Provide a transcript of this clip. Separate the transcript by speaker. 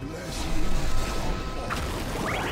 Speaker 1: Bless you.